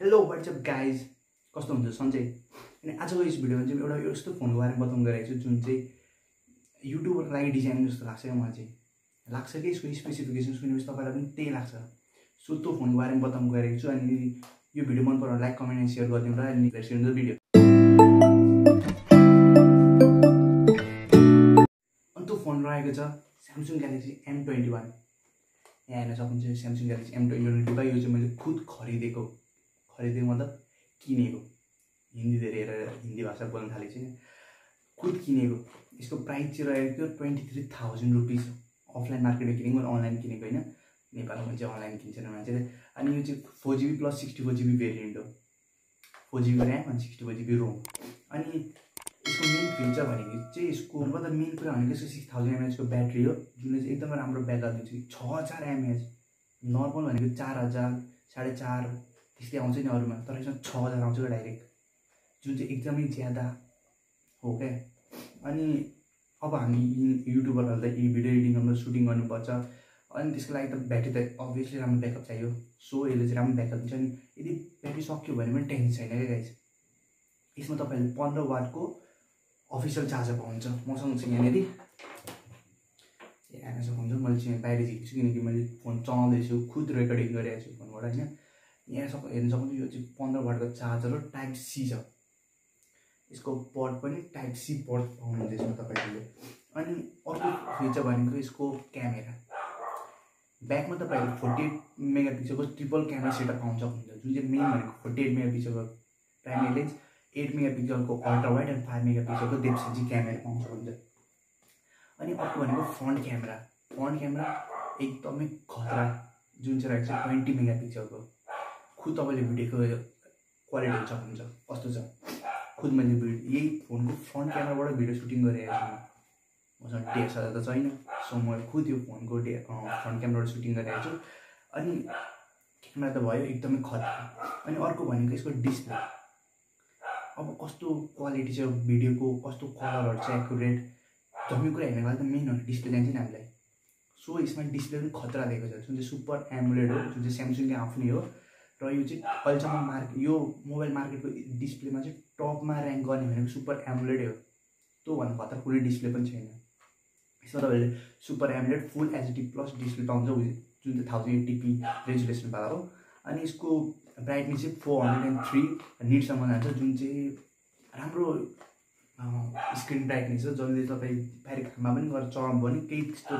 Hello WhatsApp guys कस्तो हुन्छ सन्चै अनि आजको यस भिडियोमा चाहिँ एउटा यस्तो फोनको बारेमा बताउनु गइरहेको छु जुन चाहिँ युट्युबको लागि डिजाइन जस्तो लाग्छ क्या मलाई चाहिँ। लाग्छ कि यसको स्पेसिफिकेसन सुनेपछि तपाईँलाई पनि त्यही लाग्छ। सो त्यो फोनको बारेमा बताउनु गइरहेको छु अनि यो भिडियो मन परायो लाइक कमेन्ट एन्ड सेयर गरिदिनु र अनि द भिडियो। अनि त्यो फोन रहेको छ Samsung Galaxy M twenty one यहाँ हेर्न सक्नुहुन्छ Samsung Galaxy M twenty one यो चाहिँ मैले खुद खरिदिएको खरिदिएको मतलब किनेको। हिन्दी धेरै हेरेर हिन्दी भाषा बोल्न थालेको छैन। खुद किनेको। यसको प्राइस चाहिँ रहेको थियो twenty three thousand rupees offline मार्केटमा किनेको मैले अनलाइन किनेको होइन। नेपालमा चाहिँ अनलाइन किन्छन् मान्छेले। अनि यो चाहिँ four GB plus sixty four GB variant हो। फोर जिबी ऱ्याम अनि सिक्सटी फोर जिबी रोम अनि यसको मेन फिचर भनेको चाहिँ यसको मतलब मेन कुरा भनेको यसको सिक्स थाउजन्ड एमएचको ब्याट्री हो। जुन चाहिँ एकदमै राम्रो ब्याकअप दिन्छ। छ हजार एमएच नर्मल भनेको चार हजार साढे चार त्यस्तै आउँछ नि अरूमा। तर यसमा छ हजार आउँछ क्या डाइरेक्ट जुन चाहिँ एकदमै ज्यादा हो क्या। अनि अब हामी युट्युबरहरूलाई यी भिडियो एडिटिङ गर्नु सुटिङ गर्नुपर्छ। अनि त्यसको लागि त ब्याट्री त अभियसली राम्रो ब्याकअप चाहियो। सो यसले चाहिँ राम्रो ब्याकअप दिन्छ अनि यदि ब्याट्री सक्यो भने पनि टेन्सन छैन क्या गाइस यसमा तपाईँहरूले पन्ध्र वाटको अफिसियल चार्जर पाउनुहुन्छ। मसँग चाहिँ यहाँनिर हेर्न सक्नुहुन्छ मैले चाहिँ बाहिर झिक्छु किनकि मैले फोन चलाउँदैछु खुद रेकर्डिङ गरिरहेको छु फोनबाट होइन। यहाँ सक हेर्न सक्नुहुन्छ यो चाहिँ पन्ध्र वाटको चार्जर हो टाइप सी छ। यसको पट पनि टाइप सी पट पाउनुहुन्छ यसमा तपाईँहरूले। अनि अर्को फिचर भनेको यसको क्यामेरा। ब्याकमा तपाईँहरूले फोर्टी एट मेगा पिक्सलको ट्रिपल क्यामेरा सेटअप पाउन सक्नुहुन्छ। जुन चाहिँ मेन भनेको फोर्टी एट मेगा पिक्सलको primary lens eight mega पिक्सलको ultra wide and five mega पिक्सलको डेप्सेन्जी क्यामेरा पाउन सक्नुहुन्छ। अनि अर्को भनेको फ्रन्ट क्यामेरा। फ्रन्ट क्यामेरा एकदमै खतरा जुन चाहिँ रहेको छ ट्वेन्टी मेगा पिक्सलको खुद तपाईँले भिडियोको क्वालिटी हेर्न सक्नुहुन्छ कस्तो छ? खुद मैले भिडियो यही फोनको फ्रन्ट क्यामेराबाट भिडियो सुटिङ गरिरहेको छु मसँग डिएसएलआर त छैन सो म खुद यो फोनको डे फ्रन्ट क्यामेराबाट सुटिङ गरिरहेको छु। अनि क्यामेरा त भयो एकदमै खतरा। अनि अर्को भनेको यसको डिस्प्ले अब कस्तो क्वालिटी छ भिडियोको कस्तो कलरहरू छ एकुरेट धमी कुरा हेर्नको लागि त मेन हो डिस्प्ले चाहिन्छ नि हामीलाई। सो यसमा डिस्प्ले पनि खतरा दिएको छ। जुन चाहिँ सुपर एमुलेड हो जुन चाहिँ स्यामसङकै आफ्नै हो र यो चाहिँ अहिलेसम्म मार्केट यो मोबाइल मार्केटको डिस्प्लेमा चाहिँ टपमा ऱ्याङ्क गर्ने भनेको सुपर एमुलेडै हो। त्योभन्दा खतरा कुनै डिस्प्ले पनि छैन। यसमा तपाईँहरूले super AMOLED full HD plus display पाउँछ जुन चाहिँ थाउजन्ड एट्टिपी रेजुलेसनवाला हो अनि यसको ब्राइटनेस चाहिँ फोर हन्ड्रेड एन्ड थ्री निटसम्म जान्छ जुन चाहिँ राम्रो स्क्रिन ब्राइटनेस हो जसले तपाईँ बाहिर घाममा पनि गएर चलाउनु भने केही त्यस्तो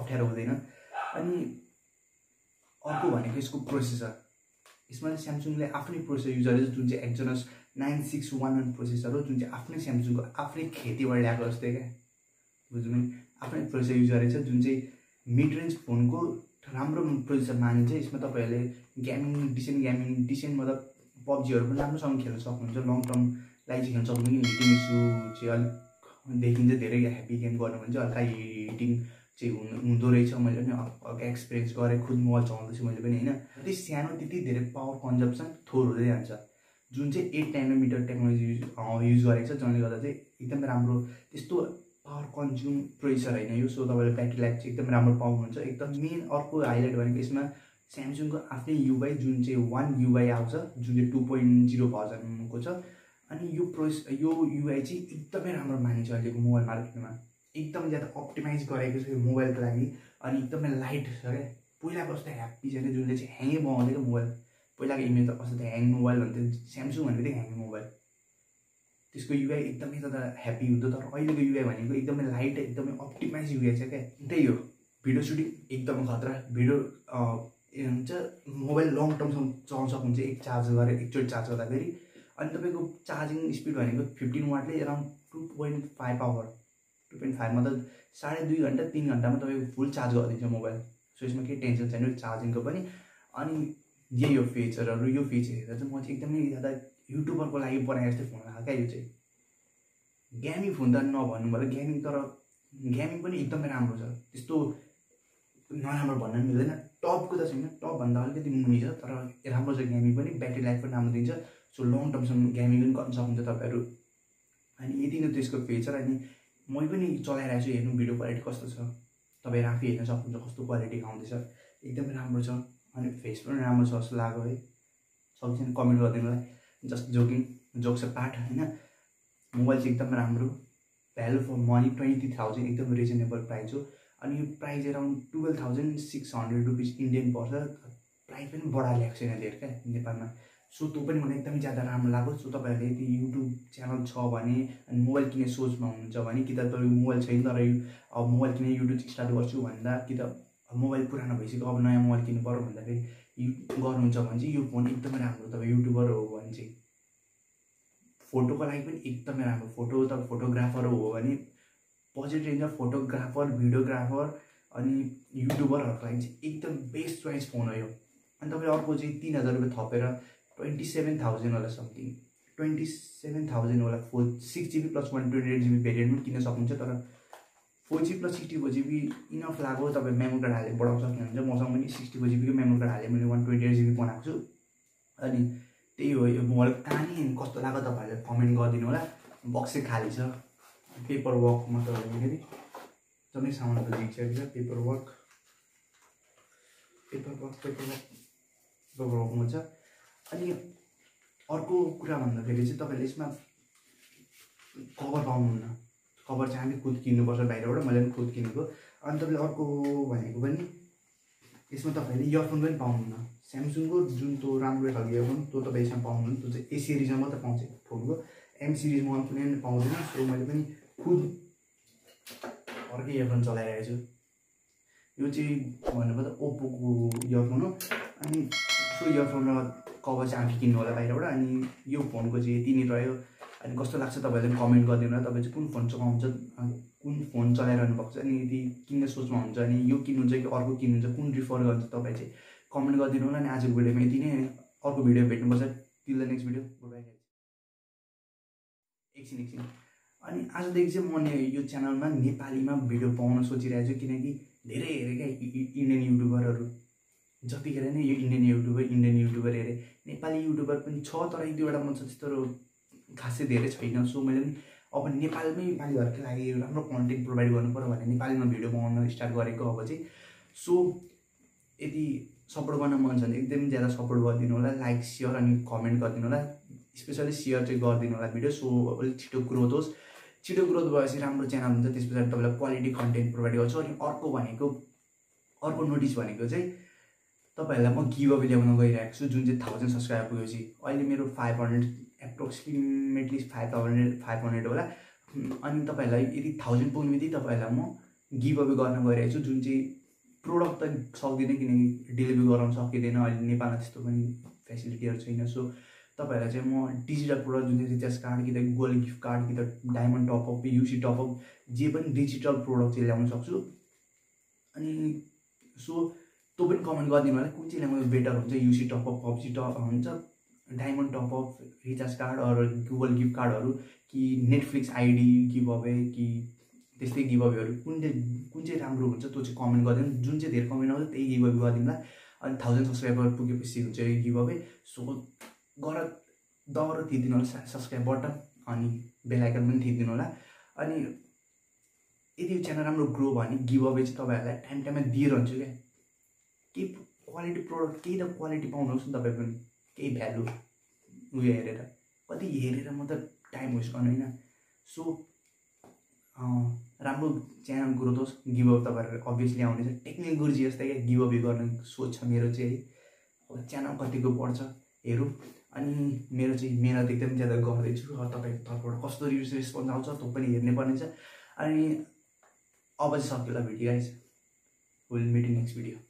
अप्ठ्यारो हुँदैन। अनि अर्को भनेको यसको प्रोसेसर यसमा चाहिँ स्यामसङले आफ्नै प्रोसेसर युज गरेको जुन चाहिँ Exynos nine six one one processor हो जुन चाहिँ आफ्नै स्यामसङको आफ्नै खेतीबाट ल्याएको जस्तै क्या। बुझ्नु आफ्नै प्रोसेसर युज गरेको छ जुन चाहिँ मिड रेन्ज फोनको राम्रो प्रोसेसर मानिन्छ। यसमा तपाईँहरूले गेमिङ डिसेन्ट गेमिङ डिसेन्ट मतलब पब्जीहरू पनि राम्रोसँग खेल्न सक्नुहुन्छ। लङ टर्म लागि चाहिँ खेल्न सक्नुहुन्छ। हिटिङ इस्यु चाहिँ अलिक देखिन्छ धेरै ह्याप्पी गेम गर्नु भने चाहिँ हल्का हिटिङ चाहिँ हुनु हुँदो रहेछ। मैले पनि एक्सपिरियन्स गरेँ खुद मोबाइल चलाउँदैछु मैले पनि होइन? त्यति सानो त्यति धेरै पावर कन्जप्सन थोर हुँदै जान्छ। जुन चाहिँ eight nanometre technology use use गरेको छ जसले गर्दा चाहिँ एकदमै राम्रो त्यस्तो पावर कन्ज्युम प्रोसेसर होइन यो। सो तपाईँले ब्याट्री लाइफ चाहिँ एकदम राम्रो पाउनुहुन्छ। एकदम मेन अर्को हाइलाइट भनेको यसमा स्यामसङको आफ्नै युआई जुन चाहिँ वान युआई आउँछ जुन चाहिँ टु पोइन्ट जिरो भर्जनको छ। अनि यो प्रोसेस यो युआई चाहिँ एकदमै राम्रो मानिन्छ अहिलेको मोबाइल मार्केटमा एकदमै ज्यादा अप्टिमाइज गरेको छ यो मोबाइलको लागि। अनि एकदमै लाइट छ क्या। पहिलाको जस्तो ह्याप्पी छैन। जुनले चाहिँ ह्याङै बनाउँदै क्या मोबाइल। पहिलाको इमेज त थियो? ह्याङ मोबाइल भन्थ्यो। स्यामसङ भनेको थियो ह्याङ मोबाइल। त्यसको युआई एकदमै ज्यादा ह्याप्पी हुन्थ्यो। तर अहिलेको युआई भनेको एकदमै लाइट एकदमै अप्टिमाइज युआई छ क्या। त्यही हो। भिडियो सुटिङ एकदमै खतरा। भिडियो के भन्छ? मोबाइल लङ टर्मसम्म चलाउन सक्नुहुन्छ एक चार्ज गरेर एकचोटि चार्ज गर्दाखेरि। अनि तपाईँको चार्जिङ स्पिड भनेको फिफ्टिन वाटले around two point five hour two point फाइभमा त साढे दुई घन्टा तिन घन्टामा तपाईँको फुल चार्ज गरिदिन्छ मोबाइल सो यसमा केही टेन्सन छैन चार्जिङको पनि। अनि यही हो फिचरहरू यो फिचर हेरेर चाहिँ म चाहिँ एकदमै ज्यादा युट्युबरको लागि बनाएको जस्तै फोन लाग्यो क्या यो चाहिँ। ग्यामिङ फोन त नभन्नु भयो ग्यामिङ तर ग्यामिङ पनि एकदमै राम्रो छ। त्यस्तो नराम्रो भन्न पनि मिल्दैन। टपको त छैन टपभन्दा अलिकति मुनि छ तर राम्रो छ ग्यामिङ पनि। ब्याट्री लाइफ पनि राम्रो दिन्छ। सो लङ टर्मसम्म ग्यामिङ पनि गर्न सक्नुहुन्छ तपाईँहरू। अनि यति नै त्यसको फिचर अनि मै पनि चलाइरहेको छु हेर्नु भिडियो क्वालिटी कस्तो छ? तपाईँहरू आफै हेर्न सक्नुहुन्छ कस्तो क्वालिटी आउँदैछ? एकदमै राम्रो छ। अनि फेस पनि राम्रो छ जस्तो लाग्यो है। सक्छ कमेन्ट गरिदिनु होला। जस्ट जोकिङ जोक्स पाठ होइन? मोबाइल चाहिँ एकदम राम्रो। Value for money twenty thousand एकदम रिजनेबल प्राइस हो। अनि यो price around twelve thousand six hundred rupees Indian पर्छ प्राइस पनि बढा ल्याएको छैन धेरै क्या नेपालमा। सो त्यो पनि मलाई एकदमै ज्यादा राम्रो लाग्यो। सो तपाईँहरूले यदि युट्युब च्यानल छ भने अनि मोबाइल किन्ने सोचमा हुनुहुन्छ भने कि त तपाईँ मोबाइल छैन तर अब मोबाइल किने युट्युब स्टार्ट गर्छु भन्दा कि त मोबाइल पुरानो भइसक्यो अब नयाँ मोबाइल किन्नु पऱ्यो भन्दाखेरि यु गर्नुहुन्छ भने चाहिँ यो फोन एकदमै राम्रो तपाईँ युट्युबर हो भने चाहिँ फोटोको लागि पनि एकदमै राम्रो फोटो तपाईँ फोटोग्राफर हो भने बजेट रेन्जमा फोटोग्राफर भिडियोग्राफर अनि युट्युबरहरूको लागि चाहिँ एकदम बेस्ट चोइस फोन हो यो। अनि तपाईँले अर्को चाहिँ तिन हजार रुपियाँ थपेर ट्वेन्टी सेभेन थाउजन्ड होला समथिङ ट्वेन्टी सेभेन थाउजन्ड होला four six GB plus one twenty eight GB variant पनि किन्न सक्नुहुन्छ तर four GB plus sixty four GB enough लाग्यो तपाईँ मेमोरी कार्ड हालेर बढाउन सक्नुहुन्छ। मसँग पनि सिक्सटी फोर जिबीको मेमोरी कार्ड हालेँ मैले वान ट्वेन्टी एट जिबी बनाएको छु। अनि त्यही हो यो मोबाइल कहानी कस्तो लाग्यो तपाईँहरूले कमेन्ट गरिदिनु होला। बक्सै खाली छ। पेपर वर्क मात्र फेरि जम्मै सामानहरू झिकिसकेको छ paper work paper work paper work paper work हुन्छ अनि अर्को कुरा भन्दाखेरि चाहिँ तपाईँले यसमा कभर पाउनुहुन्न। कभर चाहिँ हामी खुद किन्नुपर्छ बाहिरबाट मैले पनि खुद किनेको। अनि तपाईँले अर्को भनेको पनि यसमा तपाईँले इयरफोन पनि पाउनुहुन्न। स्यामसङको जुन त्यो राम्रो खालको इयरफोन त्यो तपाईँ यसमा पाउनुहुन्न। त्यो चाहिँ ए सिरिजमा मात्रै पाउँछ फोनको। एम सिरिजमा कुनै पनि पाउँदैन। सो मैले पनि खुद अर्कै इयरफोन चलाइरहेको छु। यो चाहिँ भन्नुपर्दा ओप्पोको इयरफोन हो। अनि सो इयरफोन र कभर चाहिँ किन्नु होला बाहिरबाट अनि यो फोनको चाहिँ यति नै रह्यो। अनि कस्तो लाग्छ तपाईँहरूले कमेन्ट गरिदिनु होला तपाईँ चाहिँ कुन फोन चलाउँछ कुन फोन चलाइरहनु भएको छ अनि यदि किन्ने सोचमा हुन्छ अनि यो किन्नुहुन्छ कि अर्को किन्नुहुन्छ कुन रिफर गर्छ तपाईँ चाहिँ कमेन्ट गरिदिनु होला अनि आजको भिडियोमा यति नै। अर्को भिडियो भेट्नुपर्छ। टिल द नेक्स्ट भिडियो एकछिन एकछिन। अनि आजदेखि चाहिँ म यो च्यानलमा नेपालीमा भिडियो पाउन सोचिरहेको छु किनकि धेरै हेरेँ क्या इन्डियन युट्युबरहरू। जतिखेर नै यो Indian YouTuber Indian YouTuber Nepali YouTuber पनि छ तर एक दुईवटा मन छ त्यस्तो खासै धेरै छैन। सो मैले पनि अब नेपालमै नेपालीहरूको लागि राम्रो कन्टेन्ट प्रोभाइड पऱ्यो भने नेपालीमा भिडियो बनाउन स्टार्ट गरेको अब चाहिँ। सो यदि सपोर्ट गर्न मन छ भने एकदम ज्यादा सपोर्ट गरिदिनु होला लाइक सेयर अनि कमेन्ट गरिदिनु होला। स्पेसली सेयर चाहिँ गरिदिनु होला भिडियो सो अलिक छिटो ग्रोथ होस्। छिटो ग्रोथ भएपछि राम्रो च्यानल हुन्छ त्यस पछाडि तपाईँलाई क्वालिटी कन्टेन्ट प्रोभाइड गर्छु। अनि अर्को भनेको अर्को नोटिस भनेको चाहिँ तपाईँहरूलाई म गिभ ल्याउन गइरहेको छु जुन चाहिँ थाउजन्ड सब्सक्राइबर पुगेपछि। अहिले मेरो five hundred approximately five hundred five hundred होला। अनि तपाईँहरूलाई यदि थाउजन्ड पुग्ने बित्तिकै तपाईँहरूलाई म गिभ अवे गर्न गइरहेको छु जुन चाहिँ प्रोडक्ट त सक्दिनँ किनकि डेलिभरी गराउन सकिँदैन। अहिले नेपालमा त्यस्तो पनि फेसिलिटीहरू छैन। सो तपाईँहरूलाई चाहिँ म डिजिटल प्रोडक्ट जुन चाहिँ रिचार्ज कार्ड कि त गोल्ड गिफ्ट कार्ड कि त डायमन्ड टपअप युसी टपअप जे पनि डिजिटल प्रोडक्ट चाहिँ ल्याउन सक्छु। अनि सो त्यो पनि कमेन्ट गरिदिनु होला कुन चाहिँ ल्याङ्ग्वेज बेटर हुन्छ UC top up PUBG top हुन्छ diamond top up recharge card अरू गुगल गिफ्ट कार्डहरू कि नेटफ्लिक्स आइडी गिभ अवे कि त्यस्तै गिभ अवेहरू कुन चाहिँ कुन चाहिँ राम्रो हुन्छ त्यो चाहिँ कमेन्ट गरिदिनु जुन चाहिँ धेरै कमेन्ट आउँछ त्यही गिभ अवे गरिदिउँला। अनि थाउजन्ड सब्सक्राइबर पुगेपछि हुन्छ यो गिभ अवे सो गर दरो थिइदिनु होला सब्सक्राइब बटन अनि बेलायकन पनि थिइदिनु होला। अनि यदि यो च्यानल राम्रो ग्रो भयो भने गिभ अवे चाहिँ तपाईँहरूलाई टाइम टाइममा दिइरहन्छु क्या। केही क्वालिटी प्रडक्ट केही त क्वालिटी पाउनुहोस् नि तपाईँ पनि। केही भ्यालु उयो हेरेर। कति हेरेर म त टाइम वेस्ट गर्नु होइन। सो राम्रो च्यानल ग्रोथ होस् गिभ अप तपाईँहरू अभियसली आउनेछ टेक्निक गुरुजी जस्तै क्या गिभ अप गर्ने सोच छ मेरो चाहिँ है। अब च्यानल कतिको बढ्छ हेरौँ। अनि मेरो चाहिँ मिहिनेत एकदम ज्यादा गर्दैछु। तपाईँको तर्फबाट कस्तो रेस्पोन्स आउँछ त्यो पनि हेर्नै पर्ने अनि अब चाहिँ सकियो video guys will meeting next video